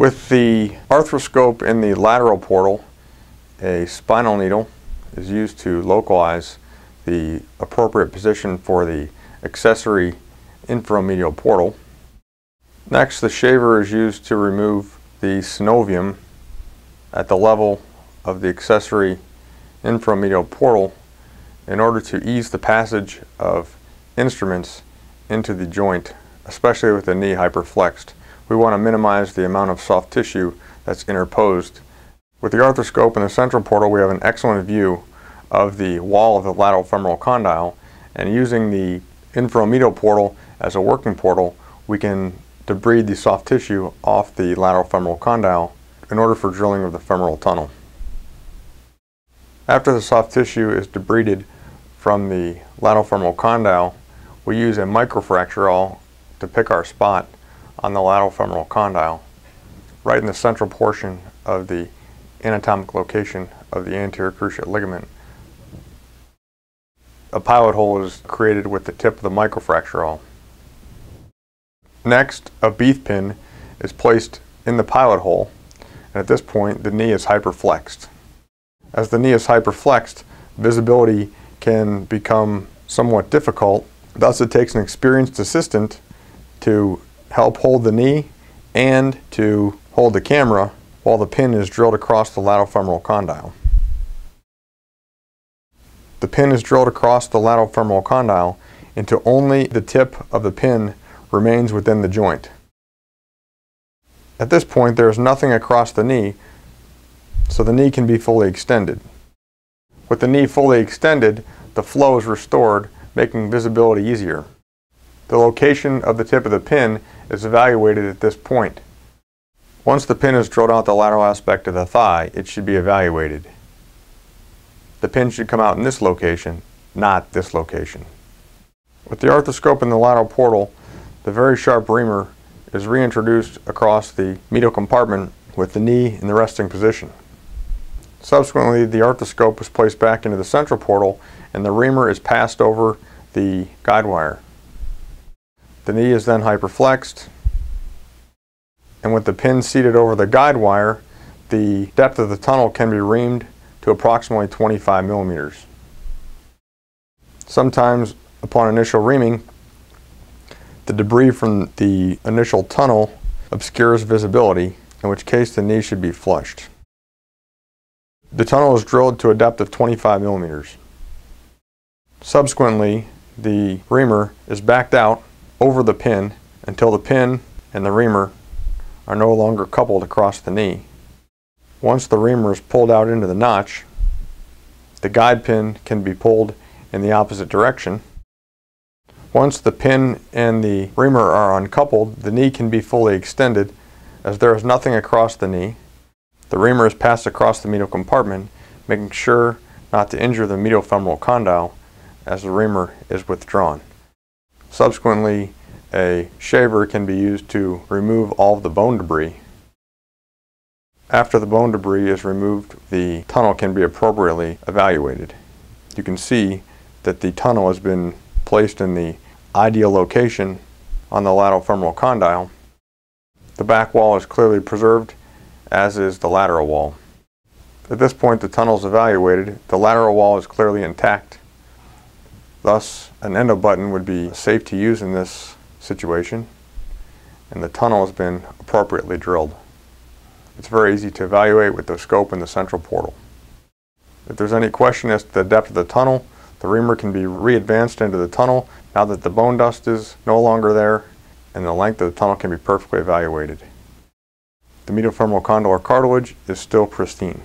With the arthroscope in the lateral portal, a spinal needle is used to localize the appropriate position for the accessory inframedial portal. Next, the shaver is used to remove the synovium at the level of the accessory inframedial portal in order to ease the passage of instruments into the joint, especially with the knee hyperflexed. We want to minimize the amount of soft tissue that's interposed. With the arthroscope in the central portal, we have an excellent view of the wall of the lateral femoral condyle, and using the inframedial portal as a working portal, we can debride the soft tissue off the lateral femoral condyle in order for drilling of the femoral tunnel. After the soft tissue is debrided from the lateral femoral condyle, we use a microfracture awl to pick our spot on the lateral femoral condyle, right in the central portion of the anatomic location of the anterior cruciate ligament. A pilot hole is created with the tip of the microfracture awl. Next, a beath pin is placed in the pilot hole, and at this point the knee is hyperflexed. As the knee is hyperflexed, visibility can become somewhat difficult. Thus, it takes an experienced assistant to help hold the knee and to hold the camera while the pin is drilled across the lateral femoral condyle. The pin is drilled across the lateral femoral condyle until only the tip of the pin remains within the joint. At this point, there is nothing across the knee, so the knee can be fully extended. With the knee fully extended, the flow is restored, making visibility easier. The location of the tip of the pin is evaluated at this point. Once the pin is drilled out the lateral aspect of the thigh, it should be evaluated. The pin should come out in this location, not this location. With the arthroscope in the lateral portal, the very sharp reamer is reintroduced across the medial compartment with the knee in the resting position. Subsequently, the arthroscope is placed back into the central portal and the reamer is passed over the guide wire. The knee is then hyperflexed and with the pin seated over the guide wire, the depth of the tunnel can be reamed to approximately 25 millimeters. Sometimes upon initial reaming, the debris from the initial tunnel obscures visibility, in which case the knee should be flushed. The tunnel is drilled to a depth of 25 millimeters. Subsequently, the reamer is backed out over the pin until the pin and the reamer are no longer coupled across the knee. Once the reamer is pulled out into the notch, the guide pin can be pulled in the opposite direction. Once the pin and the reamer are uncoupled, the knee can be fully extended as there is nothing across the knee. The reamer is passed across the medial compartment, making sure not to injure the medial femoral condyle as the reamer is withdrawn. Subsequently, a shaver can be used to remove all of the bone debris after the bone debris is removed, the tunnel can be appropriately evaluated. You can see that the tunnel has been placed in the ideal location on the lateral femoral condyle. The back wall is clearly preserved, as is the lateral wall. At this point, the tunnel is evaluated. The lateral wall is clearly intact. Thus, an endo button would be safe to use in this situation, and the tunnel has been appropriately drilled. It's very easy to evaluate with the scope in the central portal. If there's any question as to the depth of the tunnel, the reamer can be re-advanced into the tunnel now that the bone dust is no longer there and the length of the tunnel can be perfectly evaluated. The medial femoral condylar cartilage is still pristine.